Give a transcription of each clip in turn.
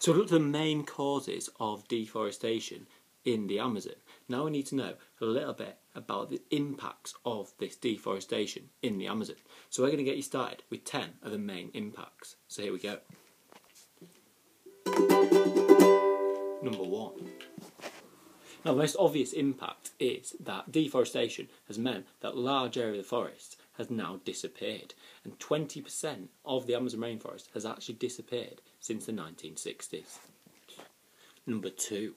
So we looked at the main causes of deforestation in the Amazon. Now we need to know a little bit about the impacts of this deforestation in the Amazon. So we're going to get you started with 10 of the main impacts. So here we go. Number one. Now the most obvious impact is that deforestation has meant that large area of the forest has now disappeared and 20% of the Amazon rainforest has actually disappeared since the 1960s. Number two.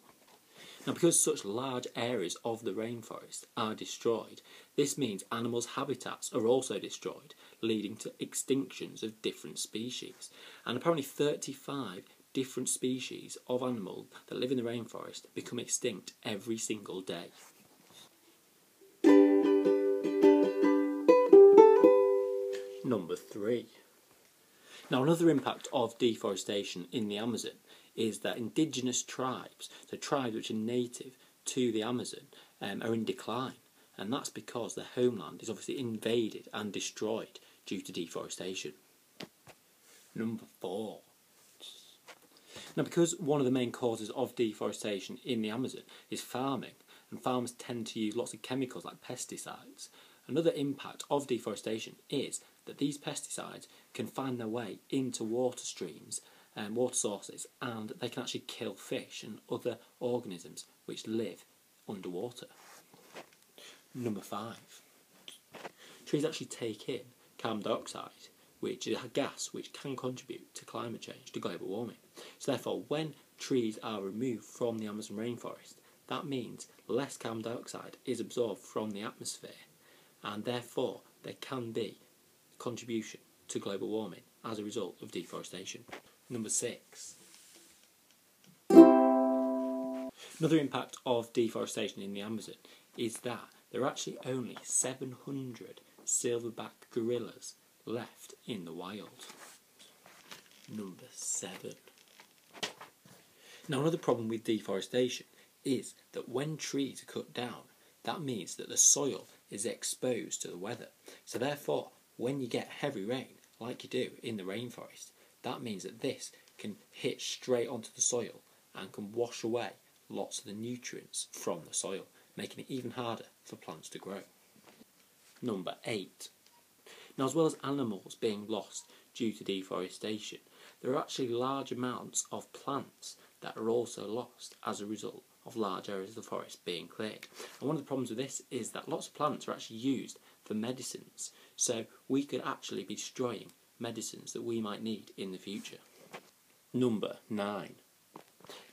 Now, because such large areas of the rainforest are destroyed, this means animals' habitats are also destroyed, leading to extinctions of different species. And apparently, 35 different species of animal that live in the rainforest become extinct every single day. Number three. Now, another impact of deforestation in the Amazon is that indigenous tribes, the tribes which are native to the Amazon, um, are in decline. And that's because their homeland is obviously invaded and destroyed due to deforestation. Number four. Now, because one of the main causes of deforestation in the Amazon is farming, and farmers tend to use lots of chemicals like pesticides, another impact of deforestation is that these pesticides can find their way into water streams and um, water sources and they can actually kill fish and other organisms which live underwater. Number five. Trees actually take in carbon dioxide, which is a gas which can contribute to climate change, to global warming. So therefore, when trees are removed from the Amazon rainforest, that means less carbon dioxide is absorbed from the atmosphere and therefore there can be contribution to global warming as a result of deforestation. Number six. Another impact of deforestation in the Amazon is that there are actually only 700 silverback gorillas left in the wild. Number seven. Now, another problem with deforestation is that when trees are cut down, that means that the soil is exposed to the weather. So, therefore, when you get heavy rain, like you do in the rainforest, that means that this can hit straight onto the soil and can wash away lots of the nutrients from the soil, making it even harder for plants to grow. Number 8. Now, as well as animals being lost due to deforestation, there are actually large amounts of plants that are also lost as a result of large areas of the forest being cleared. And one of the problems with this is that lots of plants are actually used for medicines. So we could actually be destroying medicines that we might need in the future. Number 9.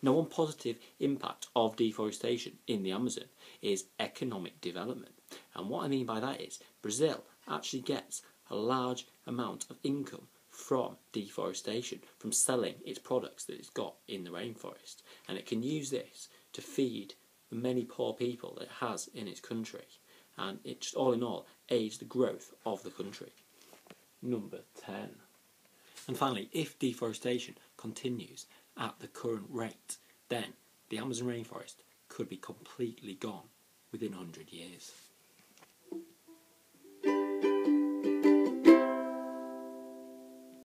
Now, one positive impact of deforestation in the Amazon is economic development. And what I mean by that is Brazil actually gets a large amount of income from deforestation, from selling its products that it's got in the rainforest. And it can use this to feed the many poor people that it has in its country and it just all in all aids the growth of the country. Number 10. And finally, if deforestation continues at the current rate, then the Amazon rainforest could be completely gone within 100 years.